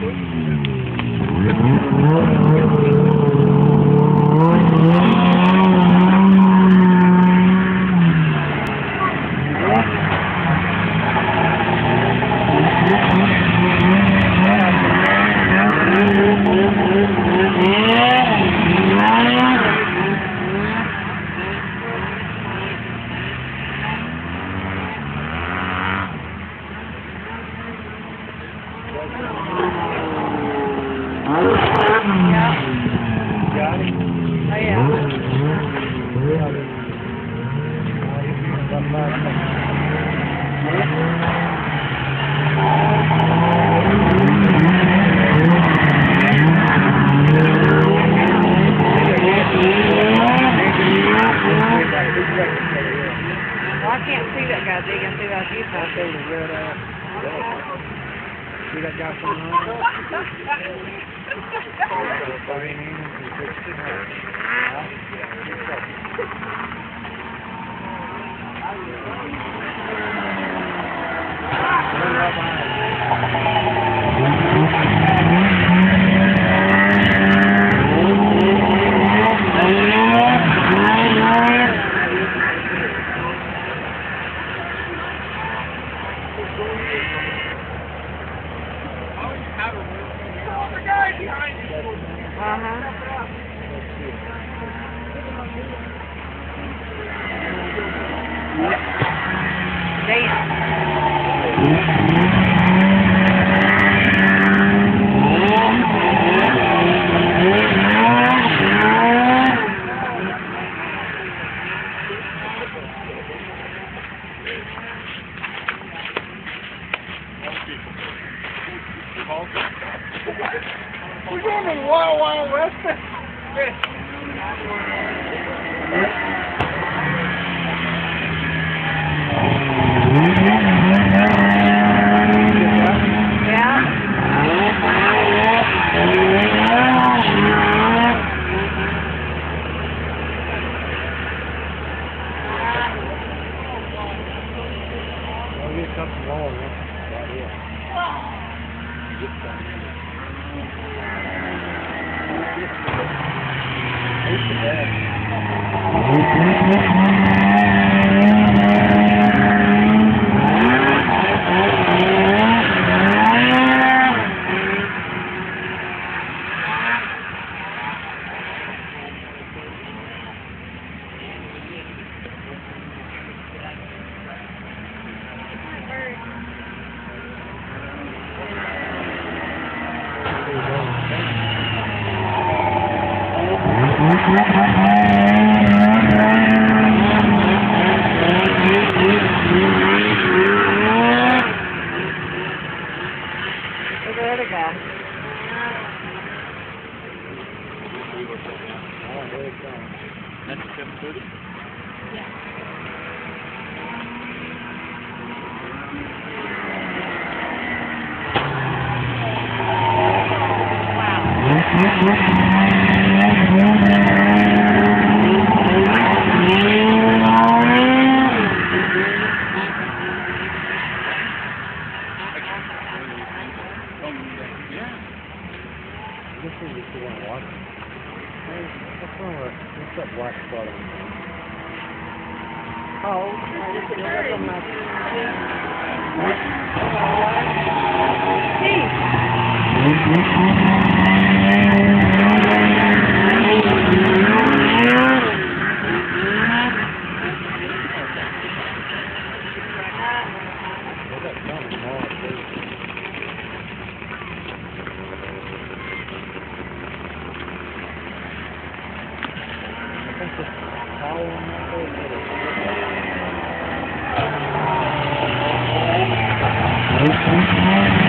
Well, I can't see that guy digging through that deep That thing is red ass. See that guy coming on? Ờ Aha. Damn. Thank you. We're going to Wild Wild West. Yeah. Get couple more. Right here. Get some. Look at 7.30? Yeah. Yeah. This is the one water. What's wrong with what's that black spot on? Oh, I just didn't look on I think